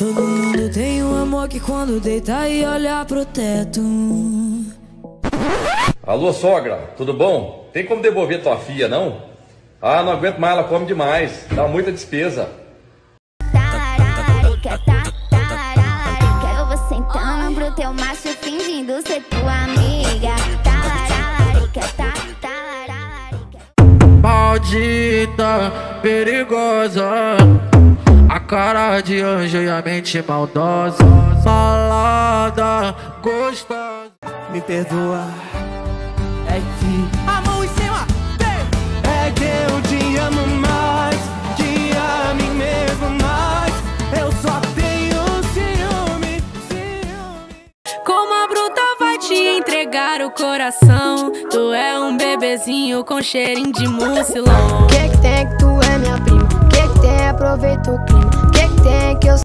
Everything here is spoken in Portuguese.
Todo mundo tem um amor que quando deita e olha pro teto. Alô, sogra, tudo bom? Tem como devolver tua filha, não? Ah, não aguento mais, ela come demais. Dá muita despesa. Tararica, tararica. Eu vou sentando pro teu macho fingindo ser tua amiga. Tararica, tararica. Maldita, perigosa cara de anjo e a mente maldosa Malada, gostosa Me perdoa, é que a mão em cima, vem. É que eu te amo mais que a mim mesmo mais. Eu só tenho ciúme, ciúme. Como a bruta vai te entregar o coração? Tu é um bebezinho com cheirinho de mucilão. Que que tem que tu é minha prima? Que que tem? Aproveita o clima tem que eu